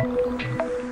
うん